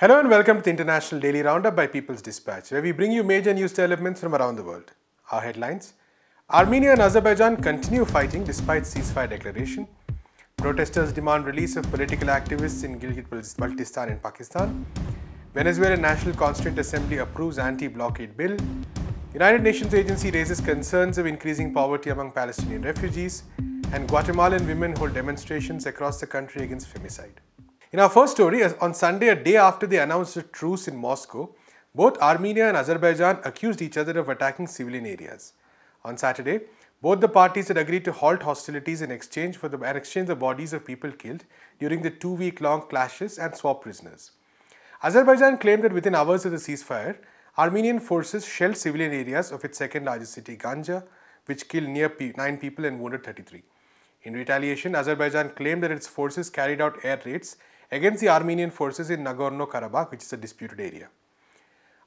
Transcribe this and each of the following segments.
Hello and welcome to the International Daily Roundup by People's Dispatch, where we bring you major news developments from around the world. Our headlines Armenia and Azerbaijan continue fighting despite ceasefire declaration. Protesters demand release of political activists in Gilgit-Baltistan in Pakistan. Venezuelan National Constituent Assembly approves anti-blockade bill. United Nations agency raises concerns of increasing poverty among Palestinian refugees. And Guatemalan women hold demonstrations across the country against femicide. In our first story, on Sunday, a day after they announced a truce in Moscow, both Armenia and Azerbaijan accused each other of attacking civilian areas. On Saturday, both the parties had agreed to halt hostilities in exchange for the, exchange the bodies of people killed during the two-week-long clashes and swap prisoners. Azerbaijan claimed that within hours of the ceasefire, Armenian forces shelled civilian areas of its second largest city, Ganja, which killed near 9 people and wounded 33. In retaliation, Azerbaijan claimed that its forces carried out air raids against the Armenian forces in Nagorno-Karabakh, which is a disputed area.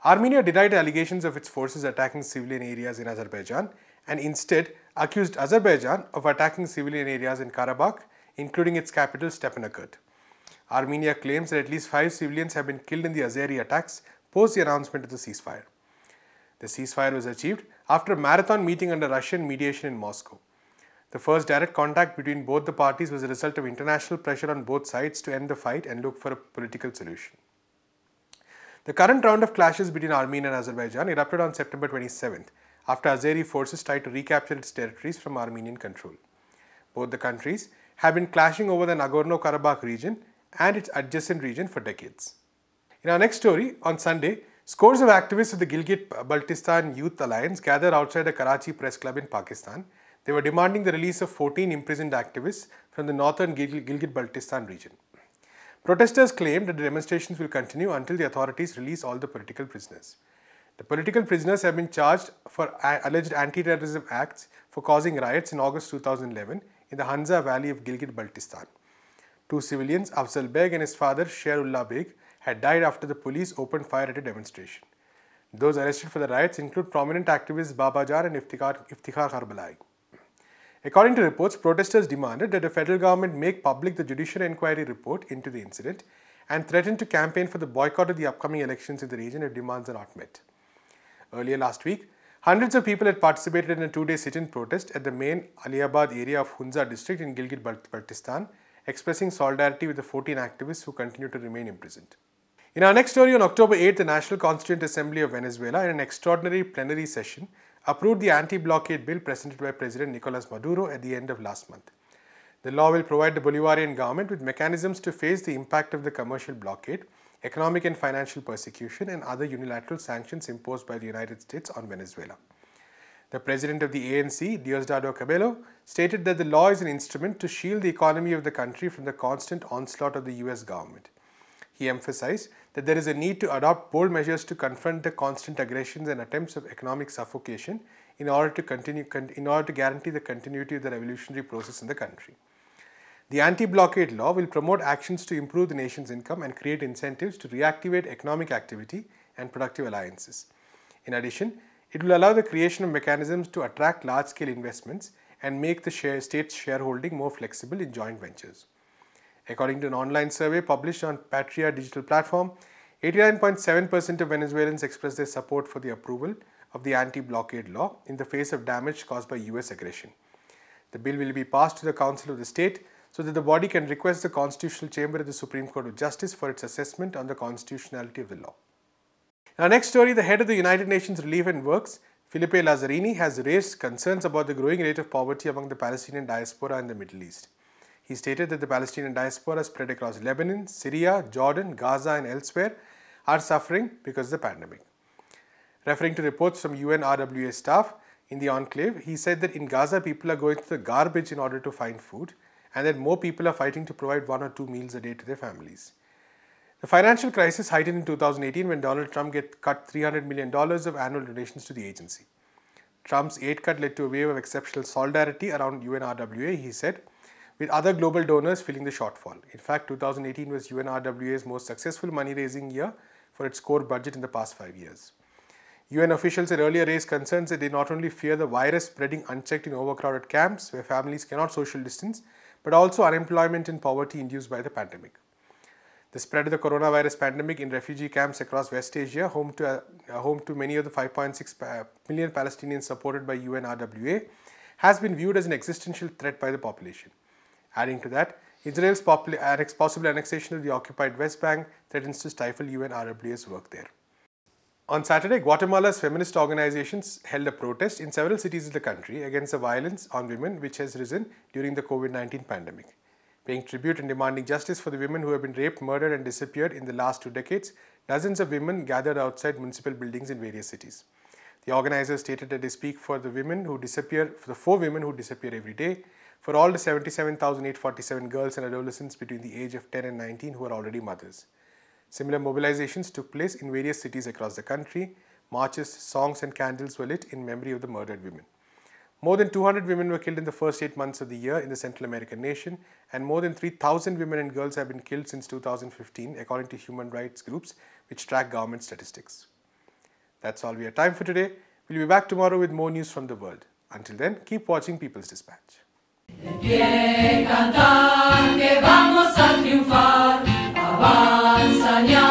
Armenia denied allegations of its forces attacking civilian areas in Azerbaijan and instead accused Azerbaijan of attacking civilian areas in Karabakh, including its capital Stepanakert. Armenia claims that at least five civilians have been killed in the Azeri attacks post the announcement of the ceasefire. The ceasefire was achieved after a marathon meeting under Russian mediation in Moscow. The first direct contact between both the parties was a result of international pressure on both sides to end the fight and look for a political solution. The current round of clashes between Armenia and Azerbaijan erupted on September 27th after Azeri forces tried to recapture its territories from Armenian control. Both the countries have been clashing over the Nagorno-Karabakh region and its adjacent region for decades. In our next story, on Sunday, scores of activists of the Gilgit-Baltistan Youth Alliance gathered outside a Karachi press club in Pakistan they were demanding the release of 14 imprisoned activists from the northern Gilgit-Baltistan region. Protesters claimed that the demonstrations will continue until the authorities release all the political prisoners. The political prisoners have been charged for alleged anti-terrorism acts for causing riots in August 2011 in the Hunza Valley of Gilgit-Baltistan. Two civilians, Afzal Beg and his father Sherullah Beg, had died after the police opened fire at a demonstration. Those arrested for the riots include prominent activists Baba Babajar and Iftikhar, Iftikhar. According to reports, protesters demanded that the federal government make public the judicial inquiry report into the incident and threatened to campaign for the boycott of the upcoming elections in the region if demands are not met. Earlier last week, hundreds of people had participated in a two-day sit-in protest at the main Aliabad area of Hunza district in Gilgit-Baltistan, expressing solidarity with the 14 activists who continue to remain imprisoned. In our next story, on October 8, the National Constituent Assembly of Venezuela, in an extraordinary plenary session, approved the anti-blockade bill presented by President Nicolas Maduro at the end of last month. The law will provide the Bolivarian government with mechanisms to face the impact of the commercial blockade, economic and financial persecution and other unilateral sanctions imposed by the United States on Venezuela. The president of the ANC, Diosdado Cabello, stated that the law is an instrument to shield the economy of the country from the constant onslaught of the US government. He emphasized that there is a need to adopt bold measures to confront the constant aggressions and attempts of economic suffocation in order to continue in order to guarantee the continuity of the revolutionary process in the country. The anti-blockade law will promote actions to improve the nation's income and create incentives to reactivate economic activity and productive alliances. In addition, it will allow the creation of mechanisms to attract large-scale investments and make the share, state's shareholding more flexible in joint ventures. According to an online survey published on Patria digital platform, 89.7% of Venezuelans expressed their support for the approval of the anti-blockade law in the face of damage caused by US aggression. The bill will be passed to the Council of the State so that the body can request the Constitutional Chamber of the Supreme Court of Justice for its assessment on the constitutionality of the law. Our next story, the head of the United Nations Relief and Works, Philippe Lazzarini, has raised concerns about the growing rate of poverty among the Palestinian diaspora in the Middle East. He stated that the Palestinian diaspora spread across Lebanon, Syria, Jordan, Gaza and elsewhere are suffering because of the pandemic. Referring to reports from UNRWA staff in the enclave, he said that in Gaza people are going through the garbage in order to find food and that more people are fighting to provide one or two meals a day to their families. The financial crisis heightened in 2018 when Donald Trump get cut $300 million of annual donations to the agency. Trump's aid cut led to a wave of exceptional solidarity around UNRWA, he said, with other global donors filling the shortfall. In fact, 2018 was UNRWA's most successful money raising year for its core budget in the past five years. UN officials had earlier raised concerns that they not only fear the virus spreading unchecked in overcrowded camps where families cannot social distance, but also unemployment and poverty induced by the pandemic. The spread of the coronavirus pandemic in refugee camps across West Asia, home to, uh, home to many of the 5.6 million Palestinians supported by UNRWA, has been viewed as an existential threat by the population. Adding to that, Israel's annex, possible annexation of the occupied West Bank threatens to stifle UNRWA's work there. On Saturday, Guatemala's feminist organizations held a protest in several cities of the country against the violence on women which has risen during the COVID 19 pandemic. Paying tribute and demanding justice for the women who have been raped, murdered, and disappeared in the last two decades, dozens of women gathered outside municipal buildings in various cities. The organizers stated that they speak for the women who disappear, for the four women who disappear every day, for all the 77,847 girls and adolescents between the age of 10 and 19 who are already mothers. Similar mobilizations took place in various cities across the country. Marches, songs, and candles were lit in memory of the murdered women. More than 200 women were killed in the first eight months of the year in the Central American nation, and more than 3,000 women and girls have been killed since 2015, according to human rights groups which track government statistics. That's all we have time for today. We'll be back tomorrow with more news from the world. Until then, keep watching People's Dispatch. De pie cantar que vamos a triunfar, avanza ya.